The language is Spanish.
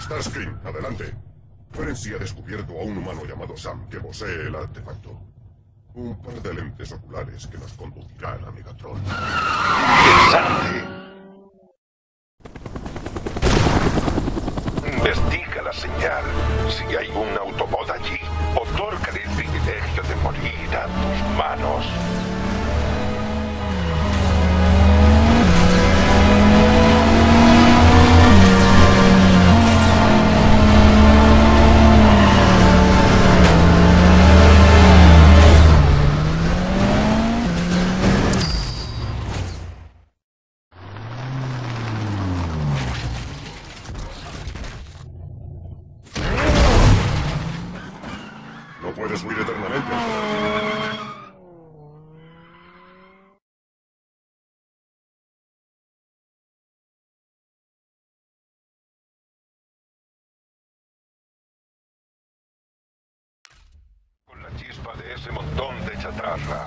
Starscream, adelante. Frenzy ha descubierto a un humano llamado Sam que posee el artefacto. Un par de lentes oculares que nos conducirán a Megatron. Interesante. De ese montón de chatarra,